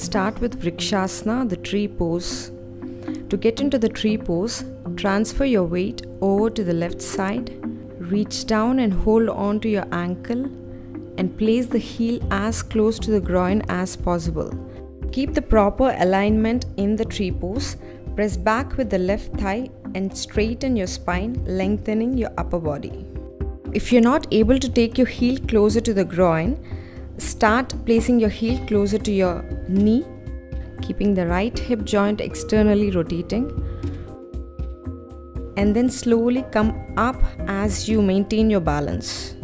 start with Vrikshasana, the tree pose. To get into the tree pose, transfer your weight over to the left side, reach down and hold on to your ankle, and place the heel as close to the groin as possible. Keep the proper alignment in the tree pose. Press back with the left thigh and straighten your spine, lengthening your upper body. If you're not able to take your heel closer to the groin, start placing your heel closer to your knee, keeping the right hip joint externally rotating. And then slowly come up as you maintain your balance.